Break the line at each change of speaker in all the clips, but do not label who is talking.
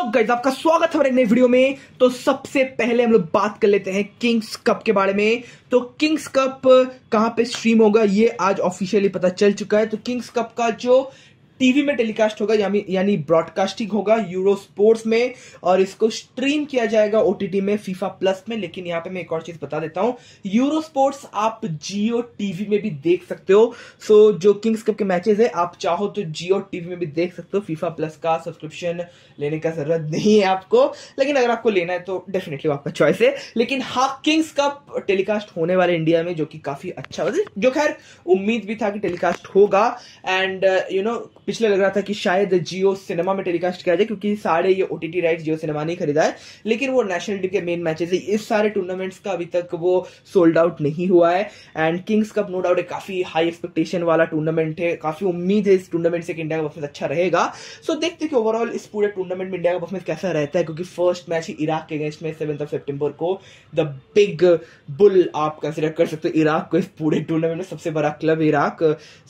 Hello guys आपका स्वागत है नए वीडियो में। तो सबसे पहले हम लोग बात कर लेते हैं किंग्स कप के बारे में। तो किंग्स कप कहाँ पे स्ट्रीम होगा, ये आज ऑफिशियली पता चल चुका है। तो किंग्स कप का जो टीवी में टेलीकास्ट होगा यानी ब्रॉडकास्टिंग होगा यूरो स्पोर्ट्स में, और इसको स्ट्रीम किया जाएगा ओटीटी में फीफा प्लस में, लेकिन यहाँ पे मैं एक और चीज़ बता देता हूँ। यूरो स्पोर्ट्स आप जियो टीवी में भी देख सकते हो। सो जो किंग्स कप के मैचेस है, आप चाहो तो जियो टीवी में भी देख सकते हो। फीफा प्लस का सब्सक्रिप्शन लेने का ज़रूरत नहीं है आपको। लेकिन अगर आपको लेना है तो डेफिनेटली आपका चॉइस है। लेकिन हाँ किंग्स कप टेलीकास्ट होने वाले इंडिया में, जो कि काफ़ी अच्छा जो खैर उम्मीद भी था कि टेलीकास्ट होगा। एंड यू नो पिछले लग रहा था कि शायद जियो सिनेमा में टेलीकास्ट किया जाए क्योंकि सारे ये ओटीटी राइट जियो सिनेमा नहीं खरीदा है। लेकिन वो नेशनल टीम के मेन मैचेस है। इस सारे टूर्नामेंट्स का अभी तक वो सोल्ड आउट नहीं हुआ है। And King's Cup no doubt है काफ़ी हाई एक्सपेक्टेशन वाला टूर्नामेंट है। काफ़ी उम्मीद है इस टूर्नामेंट से इंडिया का परफॉर्मेंस अच्छा रहेगा। सो so, देखते कि ओवरऑल इस पूरे टूर्नामेंट में इंडिया का परफॉर्मेंस कैसा रहता है क्योंकि फ़र्स्ट मैच ही इराक के अगेंस्ट में सेवन ऑफ़ सेप्टेम्बर को द बिग बुल आप कंसिडर कर सकते हो इराक को इस पूरे टूर्नामेंट में सबसे बड़ा क्लब इराक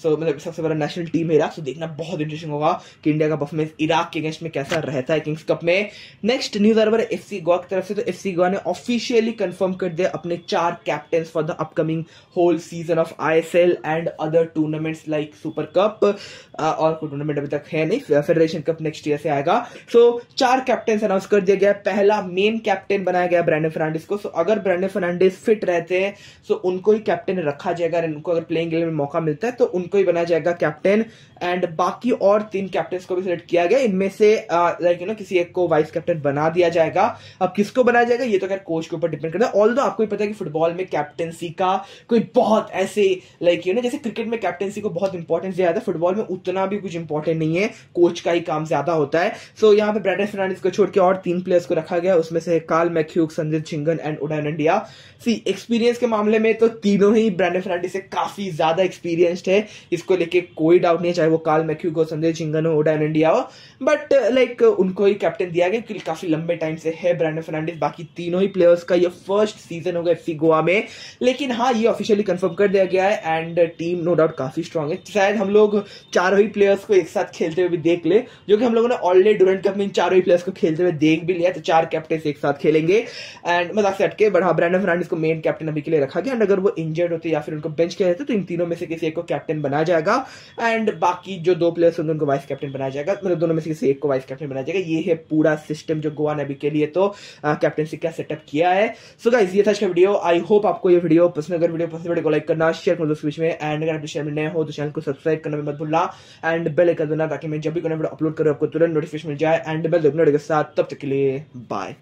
सो मतलब सबसे बड़ा नेशनल टीम इराक सो देखना बहुत इंटरेस्टिंग होगा कि इंडिया का परफॉर्मेंस इराक के अगेंस्ट में कैसा रहता है किंग्स कप में। नेक्स्ट न्यूज़ है एफ़ सी गोवा की तरफ़ से तो एफ़ सी गोवा ने ऑफिशियली कंफर्म कर दिया अपने चार captain for the upcoming whole season of I S L and other tournaments like Super Cup और कोई टूर्नामेंट अभी तक है नहीं फेडरेशन कप नेक्स्ट ईयर से आएगा। सो चार कैप्टन अनाउंस कर दिया गया पहला मेन कैप्टन बनाया गया ब्रांडन फर्नांडिस को। सो अगर ब्रांडन फर्नांडिस फिट रहते हैं सो उनको ही कैप्टन रखा जाएगा। उनको अगर प्लेइंग में मौका मिलता है तो उनको ही बनाया जाएगा कैप्टन एंड बाकी और तीन कैप्टन को भी सिलेक्ट किया गया। इनमें से लाइक यू नो किसी एक को वाइस कैप्टन बना दिया जाएगा। अब किसको बनाया जाएगा ये तो खैर कोच के ऊपर डिपेंड करता है। ऑल दो आपको पता है कि फुटबॉल में कैप्टनसी का कोई बहुत ऐसे लाइक यू नो जैसे क्रिकेट में कैप्टनसी को बहुत इंपॉर्टेंस दिया जाता है फुटबॉल में उतना भी कुछ इंपॉर्टेंट नहीं है। कोच का ही काम ज़्यादा होता है। सो so, यहाँ पे ब्रैडन फर्नांडिस को छोड़ के और तीन प्लेयर्स को रखा गया। उसमें से Carl McHugh Sandesh Jhingan and Udan India सी एक्सपीरियंस के मामले में तो तीनों ही ब्रैंडन फर्नांडिस से काफ़ी ज़्यादा एक्सपीरियंस्ड है। इसको लेके कोई डाउट नहीं है चाहे वो काल मैक्यूक हो संजय चिंगन हो उडान इंडिया हो। बट लाइक उनको ही कैप्टन दिया गया क्योंकि काफ़ी लंबे टाइम से है ब्रांडन फर्नांडिस बाकी तीनों ही प्लेयर्स का ये फ़र्स्ट सीज़न होगा एफ़ गोवा में। लेकिन हाँ ये ऑफिशियली कंफर्म कर दिया गया है एंड टीम नो डाउट काफ़ी स्ट्रांग है। शायद हम लोग चारों ही प्लेयर्स को एक साथ खेलते हुए भी देख ले, जो कि हम लोगों ने ऑलरेडी डूरेंट कप में चारों ही प्लेयर्स को खेलते हुए देख भी लिया तो चार कैप्टन एक साथ खेलेंगे। एंड मज़ाक से हटके बट हाँ ब्रांडन फर्नांडिस को मेन कैप्टन अभी के लिए रखा गया। एंड अगर वो इंजर्ड होते या फिर उनको बेंच किया जाता तो इन तीनों में से किसी एक को कैप्टन बनाया जाएगा। एंड बाकी जो दो प्लेयर्स होंगे उनको वाइस कैप्टन बनाया जाएगा। मतलब दोनों में से किसी एक को वाइस कैप्टन बनाया जाएगा। ये है पूरा सिस्टम जो गोवा ने अभी के लिए तो कैप्टनसी का सेटअप किया है। सो गाइस ये था इसका वीडियो आई होप आपको ये वीडियो पसंद अगर वीडियो पसंद वीडियो को लाइक करना शेयर कर दो बीच में। एंड अगर आप चैनल में नए हो तो चैनल को सब्सक्राइब करना मत भूलना। एंड बेल कर देना ताकि मैं जब भी कोई वीडियो अपलोड करूँ, आपको तुरंत नोटिफिकेशन मिल जाए। एंड बेल देखने के साथ, तब तक के लिए बाय